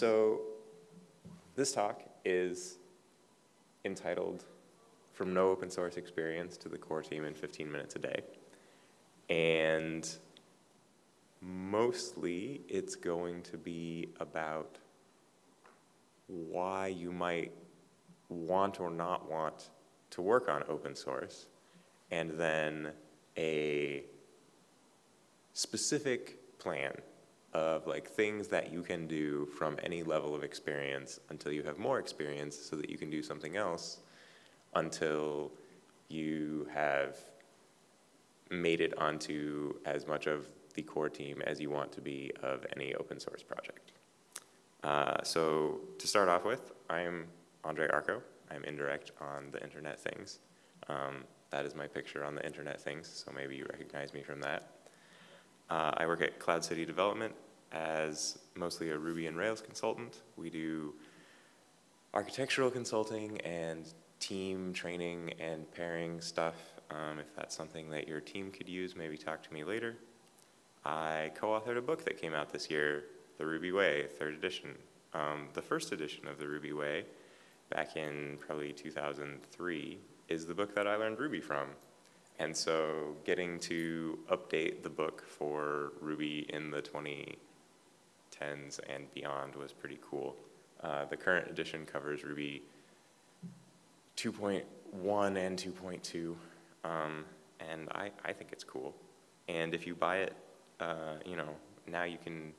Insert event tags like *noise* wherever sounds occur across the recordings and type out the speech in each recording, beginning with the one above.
so this talk is entitled From No Open Source Experience to the Core Team in 15 Minutes a Day. And mostly it's going to be about why you might want or not want to work on open source, and then a specific plan of like things that you can do from any level of experience until you have more experience so that you can do something else until you have made it onto as much of the core team as you want to be of any open source project. Uh, so to start off with, I'm André Arko. I'm indirect on the Internet Things. Um, that is my picture on the Internet Things, so maybe you recognize me from that. Uh, I work at Cloud City Development as mostly a Ruby and Rails consultant. We do architectural consulting and team training and pairing stuff. Um, if that's something that your team could use, maybe talk to me later. I co-authored a book that came out this year, The Ruby Way, third edition. Um, the first edition of The Ruby Way, back in probably 2003, is the book that I learned Ruby from. And so getting to update the book for Ruby in the 2010s and beyond was pretty cool. Uh, the current edition covers Ruby 2.1 and 2.2, um, and I, I think it's cool. And if you buy it, uh, you know, now you can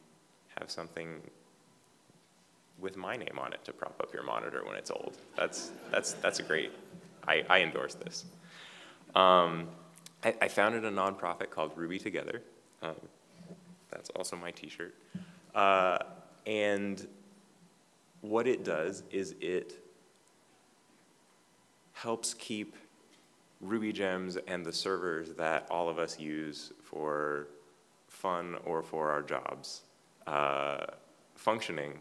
have something with my name on it to prop up your monitor when it's old. That's, that's, that's a great, I, I endorse this. Um, I, I, founded a nonprofit called Ruby Together. Um, that's also my t-shirt. Uh, and what it does is it helps keep Ruby gems and the servers that all of us use for fun or for our jobs uh, functioning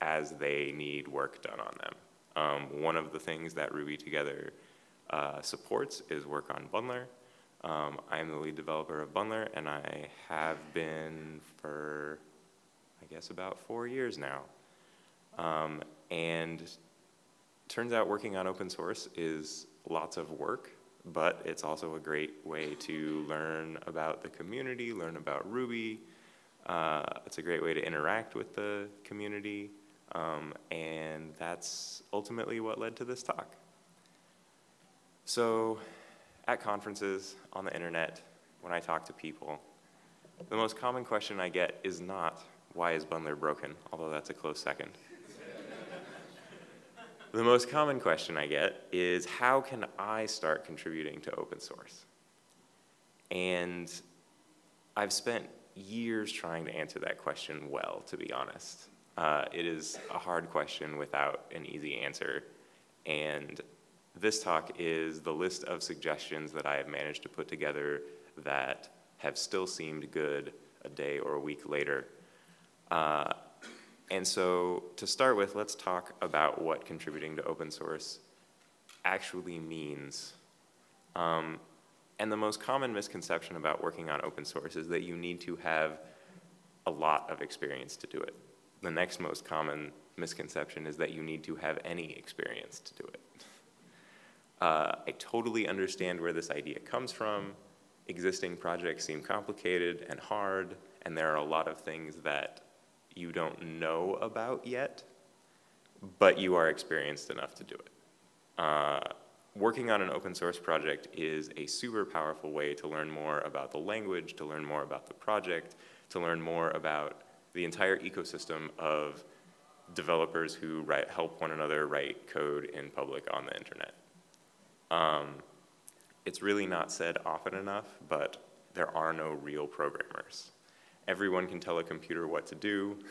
as they need work done on them. Um, one of the things that Ruby Together uh, supports is work on Bundler. Um, I am the lead developer of Bundler, and I have been for, I guess, about four years now. Um, and turns out working on open source is lots of work, but it's also a great way to learn about the community, learn about Ruby. Uh, it's a great way to interact with the community, um, and that's ultimately what led to this talk. So, at conferences, on the internet, when I talk to people, the most common question I get is not, why is Bundler broken? Although that's a close second. the most common question I get is, how can I start contributing to open source? And I've spent years trying to answer that question well, to be honest. Uh, it is a hard question without an easy answer. And this talk is the list of suggestions that I have managed to put together that have still seemed good a day or a week later. Uh, and so to start with, let's talk about what contributing to open source actually means. Um, and the most common misconception about working on open source is that you need to have a lot of experience to do it. The next most common misconception is that you need to have any experience to do it. Uh, I totally understand where this idea comes from. Existing projects seem complicated and hard, and there are a lot of things that you don't know about yet, but you are experienced enough to do it. Uh, working on an open source project is a super powerful way to learn more about the language, to learn more about the project, to learn more about the entire ecosystem of developers who write, help one another write code in public on the internet. Um, it's really not said often enough, but there are no real programmers. Everyone can tell a computer what to do. *laughs*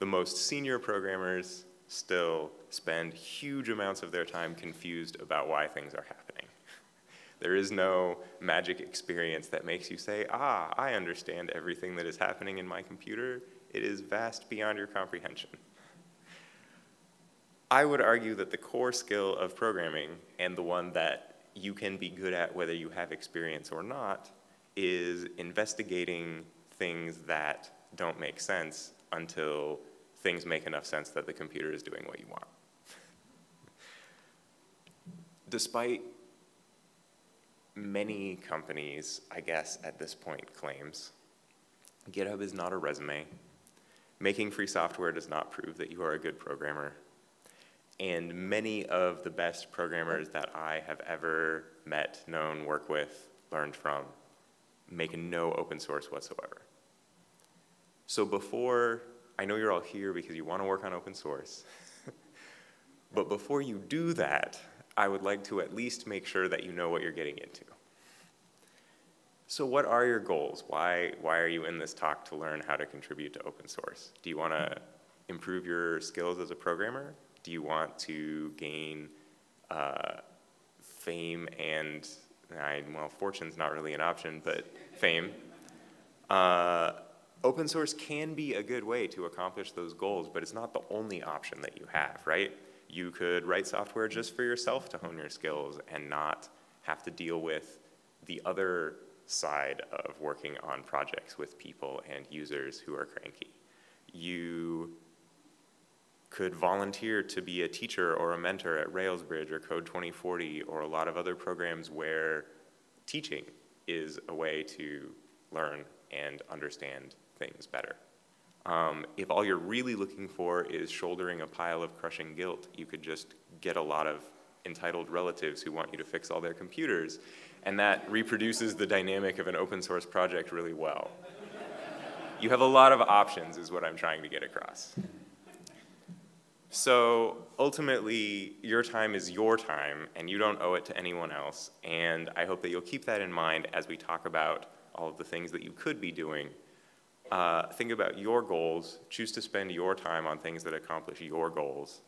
The most senior programmers still spend huge amounts of their time confused about why things are happening. *laughs* There is no magic experience that makes you say, ah, I understand everything that is happening in my computer. It is vast beyond your comprehension. I would argue that the core skill of programming and the one that you can be good at whether you have experience or not is investigating things that don't make sense until things make enough sense that the computer is doing what you want. Despite many companies, I guess at this point, claims, GitHub is not a resume. Making free software does not prove that you are a good programmer. And many of the best programmers that I have ever met, known, worked with, learned from, make no open source whatsoever. So before, I know you're all here because you want to work on open source, *laughs* but before you do that, I would like to at least make sure that you know what you're getting into. So what are your goals? Why, why are you in this talk to learn how to contribute to open source? Do you want to improve your skills as a programmer? Do you want to gain uh, fame and, I, well, fortune's not really an option, but fame? Uh, open source can be a good way to accomplish those goals, but it's not the only option that you have, right? You could write software just for yourself to hone your skills and not have to deal with the other side of working on projects with people and users who are cranky. You could volunteer to be a teacher or a mentor at Railsbridge or Code 2040 or a lot of other programs where teaching is a way to learn and understand things better. Um, if all you're really looking for is shouldering a pile of crushing guilt, you could just get a lot of entitled relatives who want you to fix all their computers and that reproduces the dynamic of an open source project really well. You have a lot of options is what I'm trying to get across. So ultimately, your time is your time, and you don't owe it to anyone else. And I hope that you'll keep that in mind as we talk about all of the things that you could be doing. Uh, think about your goals, choose to spend your time on things that accomplish your goals.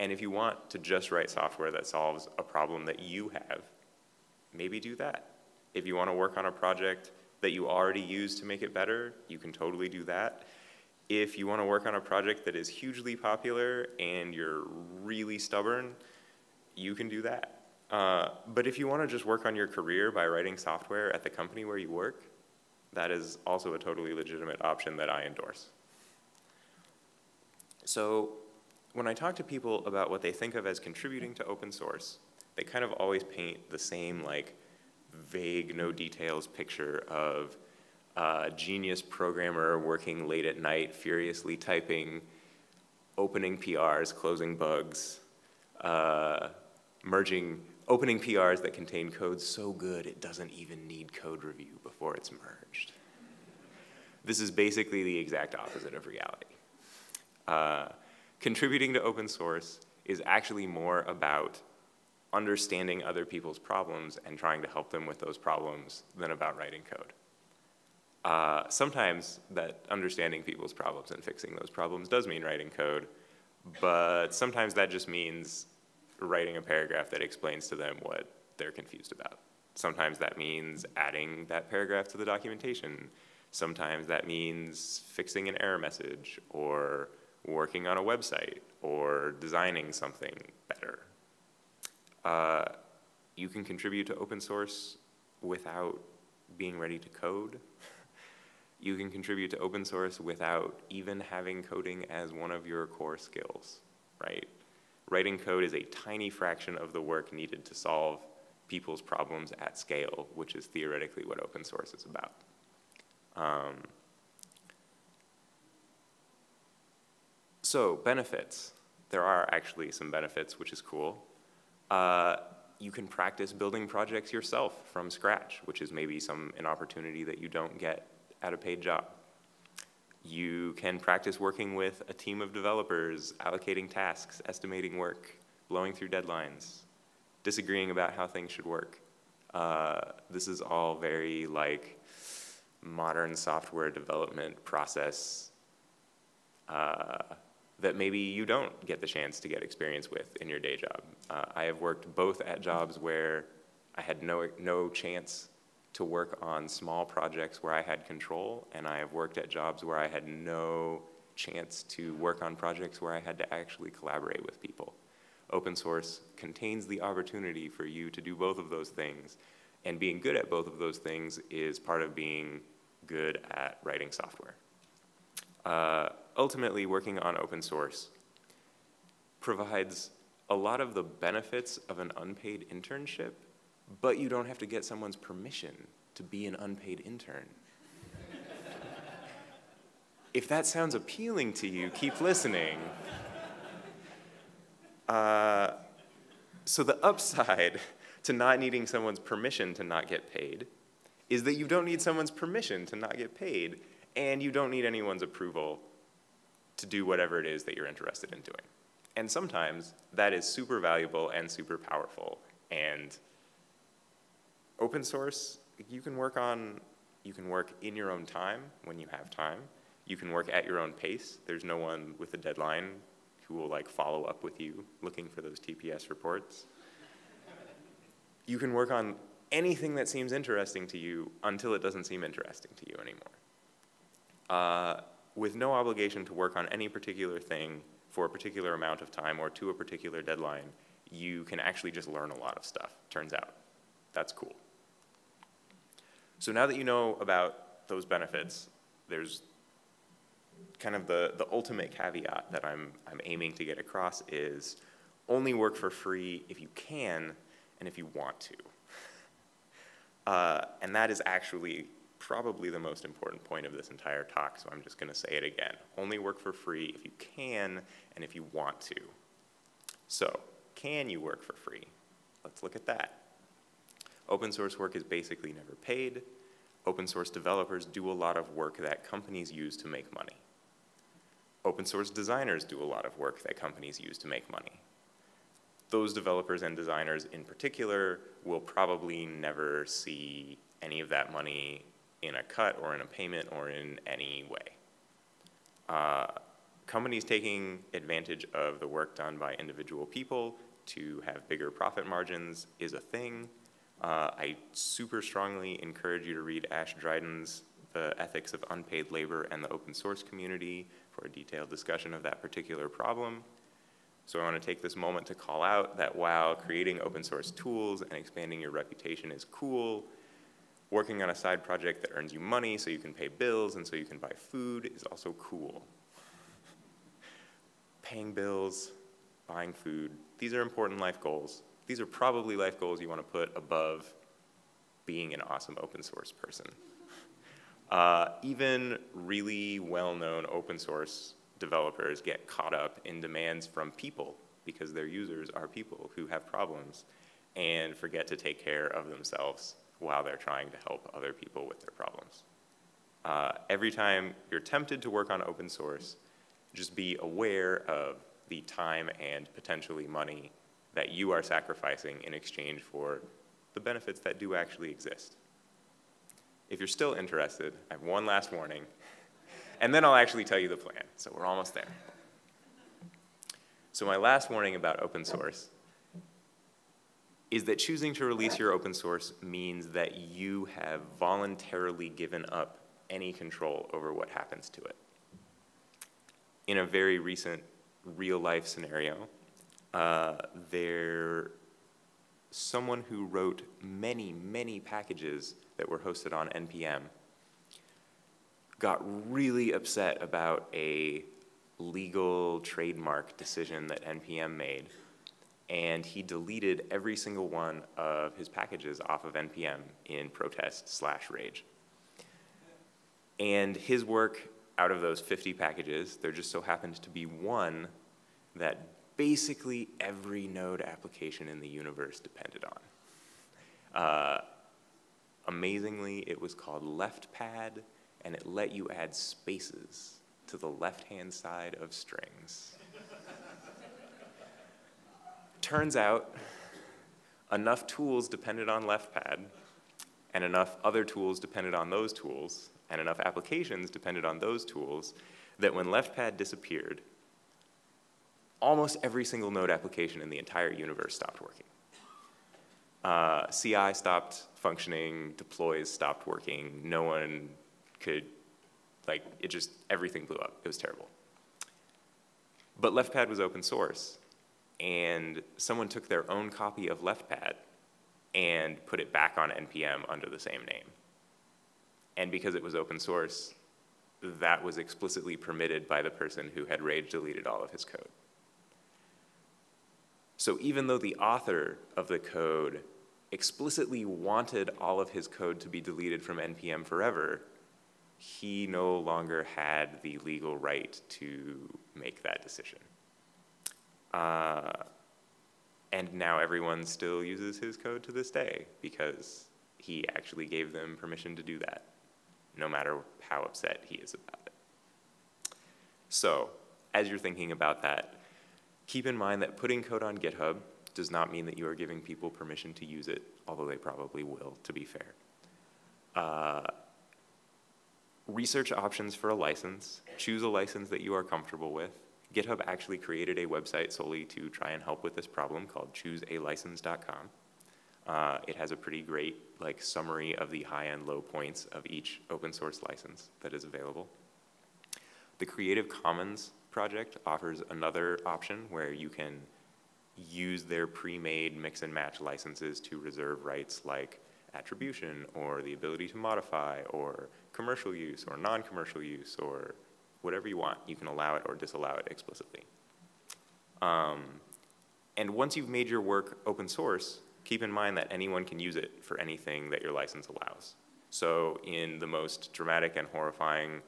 And if you want to just write software that solves a problem that you have, maybe do that. If you want to work on a project that you already use to make it better, you can totally do that. If you want to work on a project that is hugely popular and you're really stubborn, you can do that. Uh, but if you want to just work on your career by writing software at the company where you work, that is also a totally legitimate option that I endorse. So when I talk to people about what they think of as contributing to open source, they kind of always paint the same like vague, no details picture of a genius programmer working late at night, furiously typing, opening PRs, closing bugs, uh, merging, opening PRs that contain code so good it doesn't even need code review before it's merged. This is basically the exact opposite of reality. Uh, contributing to open source is actually more about understanding other people's problems and trying to help them with those problems than about writing code. Uh, sometimes that understanding people's problems and fixing those problems does mean writing code, but sometimes that just means writing a paragraph that explains to them what they're confused about. Sometimes that means adding that paragraph to the documentation. Sometimes that means fixing an error message or working on a website or designing something better uh, you can contribute to open source without being ready to code. You can contribute to open source without even having coding as one of your core skills, right? Writing code is a tiny fraction of the work needed to solve people's problems at scale, which is theoretically what open source is about. Um, so benefits. There are actually some benefits, which is cool. Uh, you can practice building projects yourself from scratch, which is maybe some an opportunity that you don't get at a paid job. You can practice working with a team of developers, allocating tasks, estimating work, blowing through deadlines, disagreeing about how things should work. Uh, this is all very like modern software development process uh, that maybe you don't get the chance to get experience with in your day job. Uh, I have worked both at jobs where I had no, no chance to work on small projects where I had control, and I have worked at jobs where I had no chance to work on projects where I had to actually collaborate with people. Open source contains the opportunity for you to do both of those things, and being good at both of those things is part of being good at writing software. Uh, ultimately, working on open source provides a lot of the benefits of an unpaid internship, but you don't have to get someone's permission to be an unpaid intern. if that sounds appealing to you, keep listening. Uh, so the upside *laughs* to not needing someone's permission to not get paid is that you don't need someone's permission to not get paid, and you don't need anyone's approval to do whatever it is that you're interested in doing. And sometimes that is super valuable and super powerful. And open source, you can work on, you can work in your own time when you have time. You can work at your own pace. There's no one with a deadline who will like follow up with you looking for those TPS reports. you can work on anything that seems interesting to you until it doesn't seem interesting to you anymore. Uh, with no obligation to work on any particular thing for a particular amount of time or to a particular deadline, you can actually just learn a lot of stuff, turns out. That's cool. So now that you know about those benefits, there's kind of the, the ultimate caveat that I'm, I'm aiming to get across is only work for free if you can and if you want to. *laughs* Uh, and that is actually probably the most important point of this entire talk, so I'm just going to say it again. Only work for free if you can and if you want to. So, can you work for free? Let's look at that. Open source work is basically never paid. Open source developers do a lot of work that companies use to make money. Open source designers do a lot of work that companies use to make money those developers and designers in particular will probably never see any of that money in a cut or in a payment or in any way. Uh, companies taking advantage of the work done by individual people to have bigger profit margins is a thing. Uh, I super strongly encourage you to read Ashe Dryden's The Ethics of Unpaid Labor and the Open Source Community for a detailed discussion of that particular problem. So I want to take this moment to call out that while creating open source tools and expanding your reputation is cool, working on a side project that earns you money so you can pay bills and so you can buy food is also cool. Paying bills, buying food, these are important life goals. These are probably life goals you want to put above being an awesome open source person. *laughs* Uh, even really well-known open source developers get caught up in demands from people because their users are people who have problems and forget to take care of themselves while they're trying to help other people with their problems. Uh, every time you're tempted to work on open source, just be aware of the time and potentially money that you are sacrificing in exchange for the benefits that do actually exist. If you're still interested, I have one last warning *laughs* and then I'll actually tell you the plan. So we're almost there. So my last warning about open source is that choosing to release your open source means that you have voluntarily given up any control over what happens to it. In a very recent real life scenario, uh, there someone who wrote many, many packages that were hosted on NPM got really upset about a legal trademark decision that NPM made. And he deleted every single one of his packages off of NPM in protest slash rage. And his work out of those 50 packages, there just so happened to be one that basically every node application in the universe depended on. Uh, amazingly, it was called LeftPad and it let you add spaces to the left-hand side of strings. Turns out, enough tools depended on LeftPad, and enough other tools depended on those tools, and enough applications depended on those tools, that when LeftPad disappeared, almost every single node application in the entire universe stopped working. Uh, CI stopped functioning, deploys stopped working, no one could, like, it just, everything blew up. It was terrible. But LeftPad was open source, and someone took their own copy of LeftPad and put it back on NPM under the same name. And because it was open source, that was explicitly permitted by the person who had rage deleted all of his code. So even though the author of the code explicitly wanted all of his code to be deleted from NPM forever, he no longer had the legal right to make that decision. Uh, and now everyone still uses his code to this day because he actually gave them permission to do that, no matter how upset he is about it. So, as you're thinking about that, keep in mind that putting code on GitHub does not mean that you are giving people permission to use it, although they probably will, to be fair. Uh, research options for a license, choose a license that you are comfortable with. GitHub actually created a website solely to try and help with this problem called choosealicense.com. Uh, it has a pretty great like summary of the high and low points of each open source license that is available. The Creative Commons project offers another option where you can use their pre-made mix and match licenses to reserve rights like attribution or the ability to modify or commercial use or non-commercial use or whatever you want. You can allow it or disallow it explicitly. Um, and once you've made your work open source, keep in mind that anyone can use it for anything that your license allows. So in the most dramatic and horrifying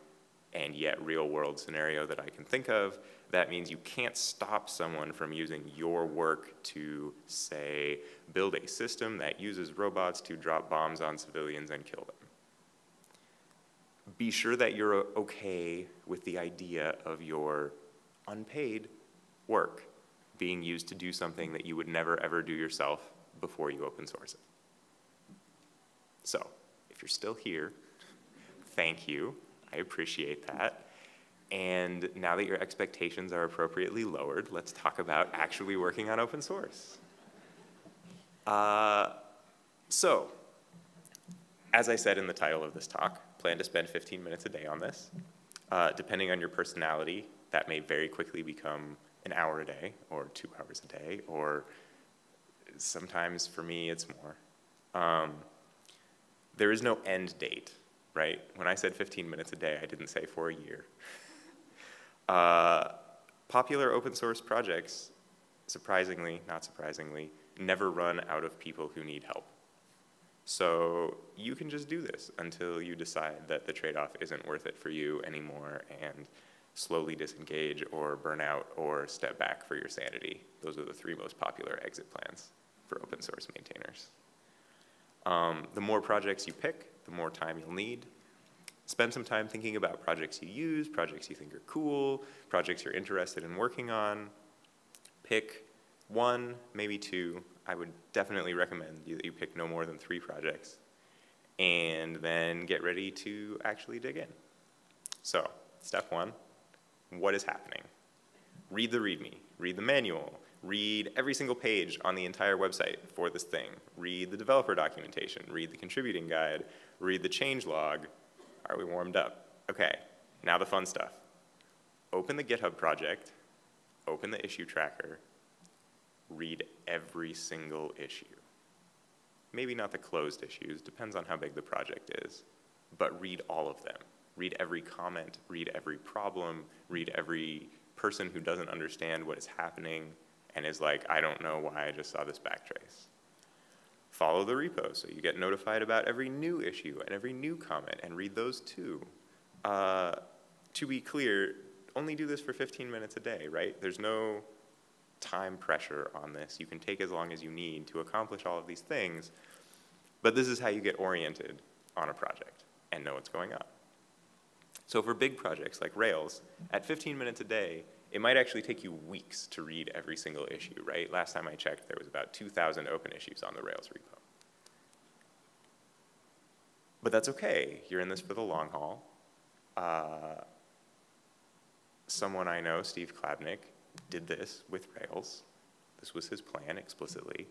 and yet real world scenario that I can think of, that means you can't stop someone from using your work to, say, build a system that uses robots to drop bombs on civilians and kill them. Be sure that you're okay with the idea of your unpaid work being used to do something that you would never ever do yourself before you open source it. So, if you're still here, thank you. I appreciate that. And now that your expectations are appropriately lowered, let's talk about actually working on open source. Uh, so, as I said in the title of this talk, plan to spend 15 minutes a day on this. Uh, depending on your personality, that may very quickly become an hour a day, or two hours a day, or sometimes for me it's more. Um, there is no end date right? When I said 15 minutes a day, I didn't say for a year. Uh, popular open source projects, surprisingly, not surprisingly, never run out of people who need help. So you can just do this until you decide that the trade-off isn't worth it for you anymore and slowly disengage or burn out or step back for your sanity. Those are the three most popular exit plans for open source maintainers. Um, the more projects you pick, the more time you'll need. Spend some time thinking about projects you use, projects you think are cool, projects you're interested in working on. Pick one, maybe two. I would definitely recommend you that you pick no more than three projects. And then get ready to actually dig in. So, step one, what is happening? Read the README, read the manual, read every single page on the entire website for this thing, read the developer documentation, read the contributing guide, read the change log. Are we warmed up? Okay, now the fun stuff. Open the GitHub project, open the issue tracker, read every single issue. Maybe not the closed issues, depends on how big the project is, but read all of them. Read every comment, read every problem, read every person who doesn't understand what is happening and is like, I don't know why I just saw this backtrace follow the repo so you get notified about every new issue and every new comment and read those too. Uh, to be clear, only do this for 15 minutes a day, right? There's no time pressure on this. You can take as long as you need to accomplish all of these things, but this is how you get oriented on a project and know what's going on. So for big projects like Rails, at 15 minutes a day, it might actually take you weeks to read every single issue, right? Last time I checked, there was about 2,000 open issues on the Rails repo. But that's okay. You're in this for the long haul. Uh, someone I know, Steve Klabnik, did this with Rails. This was his plan explicitly.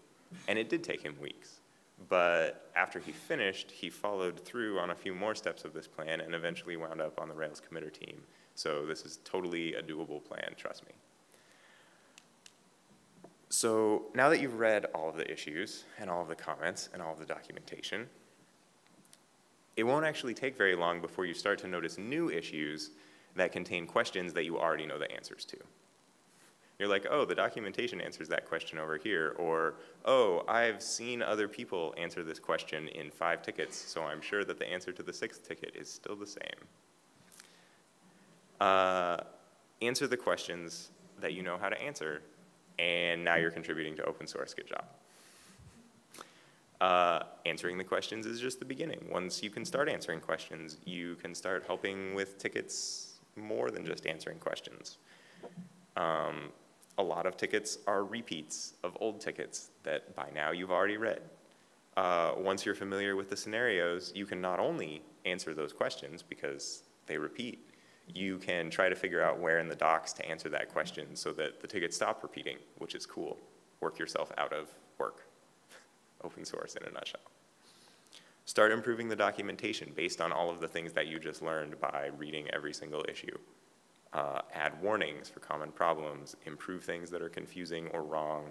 And it did take him weeks. But after he finished, he followed through on a few more steps of this plan and eventually wound up on the Rails committer team so this is totally a doable plan, trust me. So now that you've read all of the issues and all of the comments and all of the documentation, it won't actually take very long before you start to notice new issues that contain questions that you already know the answers to. You're like, oh, the documentation answers that question over here, or, oh, I've seen other people answer this question in five tickets, so I'm sure that the answer to the sixth ticket is still the same. Uh, answer the questions that you know how to answer, and now you're contributing to open source. Good job. Uh, answering the questions is just the beginning. Once you can start answering questions, you can start helping with tickets more than just answering questions. Um, a lot of tickets are repeats of old tickets that by now you've already read. Uh, once you're familiar with the scenarios, you can not only answer those questions because they repeat, you can try to figure out where in the docs to answer that question so that the tickets stop repeating, which is cool. Work yourself out of work. *laughs* Open source in a nutshell. Start improving the documentation based on all of the things that you just learned by reading every single issue. Uh, add warnings for common problems, improve things that are confusing or wrong.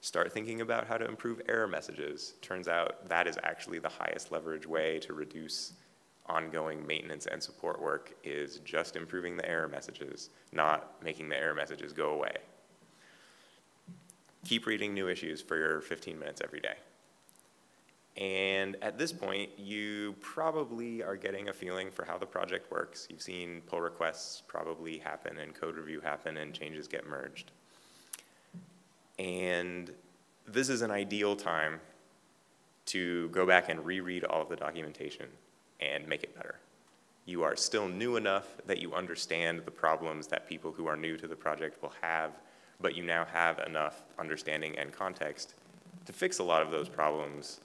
Start thinking about how to improve error messages. Turns out that is actually the highest leverage way to reduce ongoing maintenance and support work is just improving the error messages, not making the error messages go away. Keep reading new issues for your 15 minutes every day. And at this point, you probably are getting a feeling for how the project works. You've seen pull requests probably happen and code review happen and changes get merged. And this is an ideal time to go back and reread all of the documentation and make it better. You are still new enough that you understand the problems that people who are new to the project will have, but you now have enough understanding and context to fix a lot of those problems.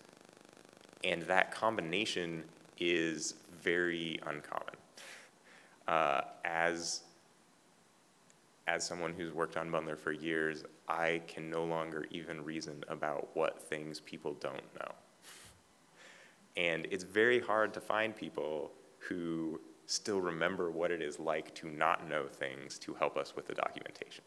And that combination is very uncommon. Uh, as, as someone who's worked on Bundler for years, I can no longer even reason about what things people don't know. And it's very hard to find people who still remember what it is like to not know things to help us with the documentation.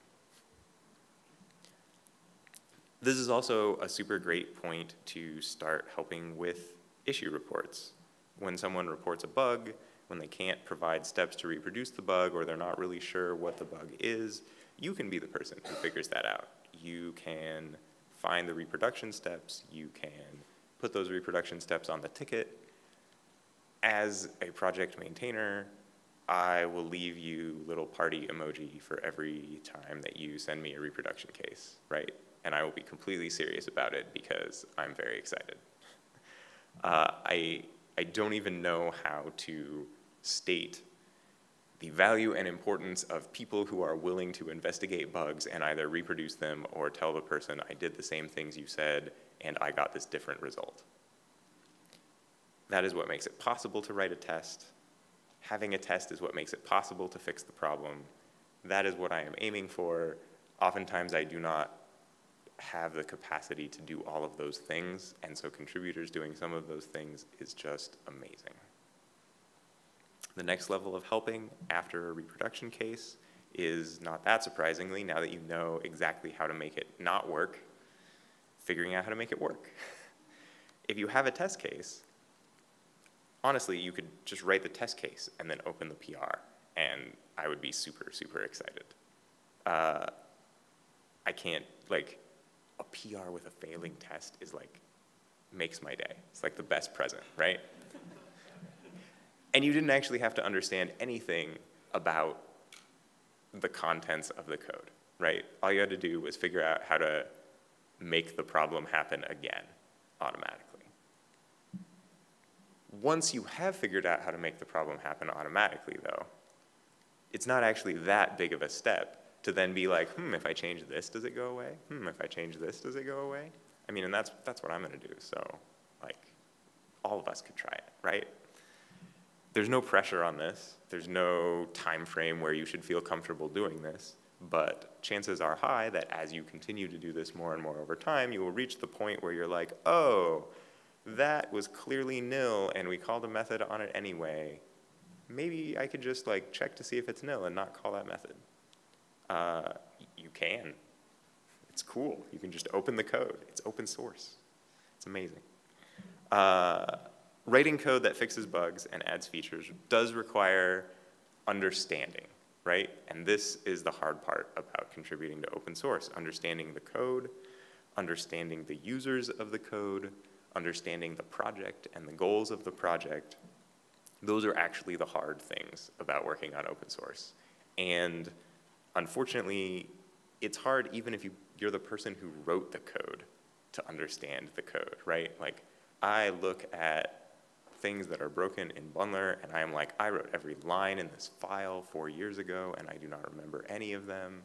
This is also a super great point to start helping with issue reports. When someone reports a bug, when they can't provide steps to reproduce the bug or they're not really sure what the bug is, you can be the person who figures that out. You can find the reproduction steps, you can put those reproduction steps on the ticket. As a project maintainer, I will leave you little party emoji for every time that you send me a reproduction case, right? And I will be completely serious about it because I'm very excited. Uh, I, I don't even know how to state the value and importance of people who are willing to investigate bugs and either reproduce them or tell the person, I did the same things you said and I got this different result. That is what makes it possible to write a test. Having a test is what makes it possible to fix the problem. That is what I am aiming for. Oftentimes I do not have the capacity to do all of those things, and so contributors doing some of those things is just amazing. The next level of helping after a reproduction case is not that surprisingly, now that you know exactly how to make it not work, figuring out how to make it work. *laughs* if you have a test case, honestly, you could just write the test case and then open the PR, and I would be super, super excited. Uh, I can't, like, a PR with a failing test is like, makes my day. It's like the best present, right? And you didn't actually have to understand anything about the contents of the code, right? All you had to do was figure out how to make the problem happen again automatically. Once you have figured out how to make the problem happen automatically, though, it's not actually that big of a step to then be like, hmm, if I change this, does it go away? Hmm, if I change this, does it go away? I mean, and that's, that's what I'm going to do. So, like, all of us could try it, right? There's no pressure on this. There's no time frame where you should feel comfortable doing this. But chances are high that as you continue to do this more and more over time, you will reach the point where you're like, oh, that was clearly nil and we called a method on it anyway. Maybe I could just like check to see if it's nil and not call that method. Uh, you can. It's cool. You can just open the code. It's open source. It's amazing. Uh, writing code that fixes bugs and adds features does require understanding, right? And this is the hard part about contributing to open source, understanding the code, understanding the users of the code, understanding the project and the goals of the project. Those are actually the hard things about working on open source. And unfortunately, it's hard even if you, you're the person who wrote the code to understand the code, right? Like, I look at things that are broken in Bundler, and I am like, I wrote every line in this file four years ago, and I do not remember any of them.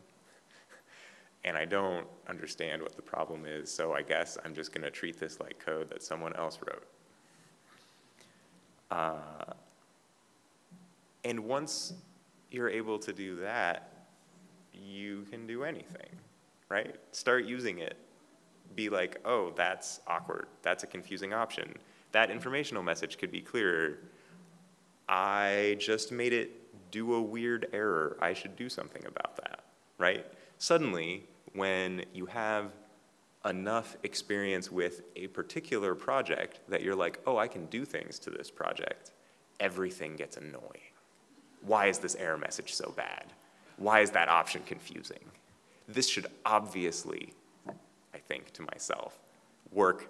*laughs* and I don't understand what the problem is, so I guess I'm just going to treat this like code that someone else wrote. Uh, and once you're able to do that, you can do anything, right? Start using it. Be like, oh, that's awkward. That's a confusing option that informational message could be clearer. I just made it do a weird error. I should do something about that, right? Suddenly, when you have enough experience with a particular project that you're like, oh, I can do things to this project, everything gets annoying. Why is this error message so bad? Why is that option confusing? This should obviously, I think to myself, work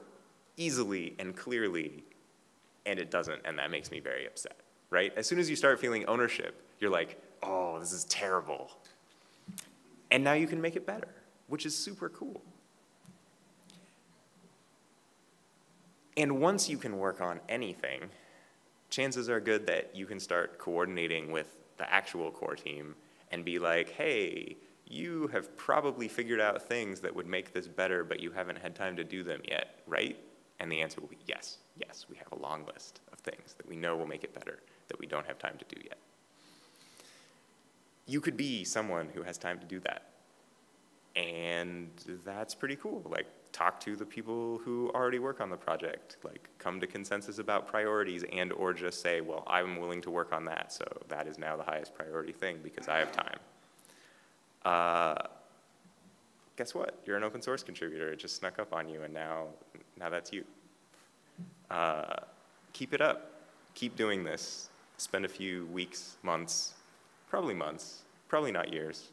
easily and clearly, and it doesn't, and that makes me very upset, right? As soon as you start feeling ownership, you're like, oh, this is terrible. And now you can make it better, which is super cool. And once you can work on anything, chances are good that you can start coordinating with the actual core team and be like, hey, you have probably figured out things that would make this better, but you haven't had time to do them yet, right? And the answer will be yes, yes, we have a long list of things that we know will make it better that we don't have time to do yet. You could be someone who has time to do that. And that's pretty cool. Like, talk to the people who already work on the project. Like, come to consensus about priorities and or just say, well, I'm willing to work on that, so that is now the highest priority thing because I have time. Uh, guess what? You're an open source contributor. It just snuck up on you, and now, now that's you. Uh, keep it up. Keep doing this. Spend a few weeks, months, probably months, probably not years.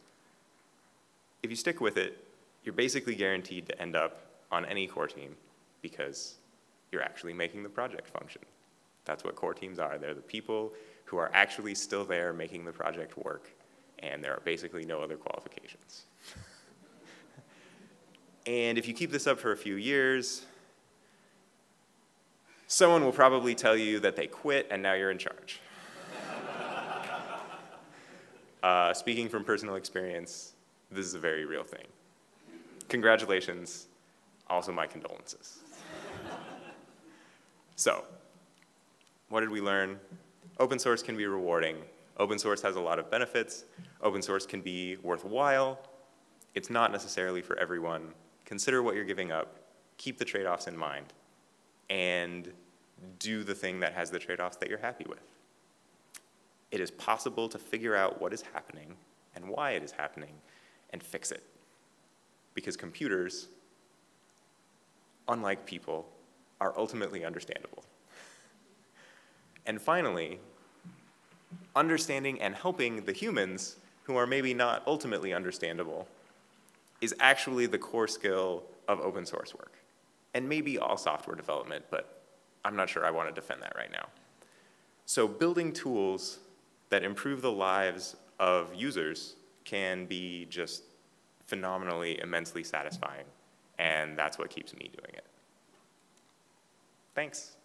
If you stick with it, you're basically guaranteed to end up on any core team because you're actually making the project function. That's what core teams are. They're the people who are actually still there making the project work, and there are basically no other qualifications. *laughs* And if you keep this up for a few years, someone will probably tell you that they quit and now you're in charge. *laughs* uh, speaking from personal experience, this is a very real thing. Congratulations, also my condolences. *laughs* so, what did we learn? Open source can be rewarding. Open source has a lot of benefits. Open source can be worthwhile. It's not necessarily for everyone consider what you're giving up, keep the trade-offs in mind, and do the thing that has the trade-offs that you're happy with. It is possible to figure out what is happening and why it is happening and fix it. Because computers, unlike people, are ultimately understandable. And finally, understanding and helping the humans who are maybe not ultimately understandable is actually the core skill of open source work. And maybe all software development, but I'm not sure I want to defend that right now. So building tools that improve the lives of users can be just phenomenally, immensely satisfying. And that's what keeps me doing it. Thanks.